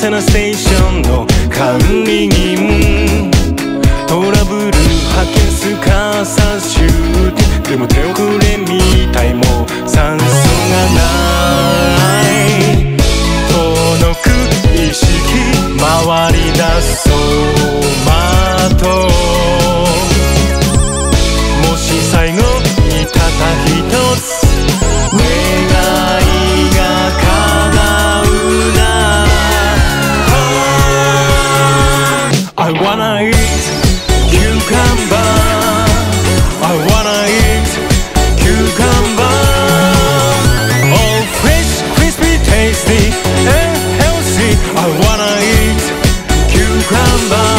さなステーションの管理人トラブル吐けすかさしゅうでも手遅れみたいも酸素がない遠のく意識回り出そう。wanna eat cucumber. I wanna eat cucumber. Oh, fresh, crispy, tasty, and healthy. I wanna eat cucumber.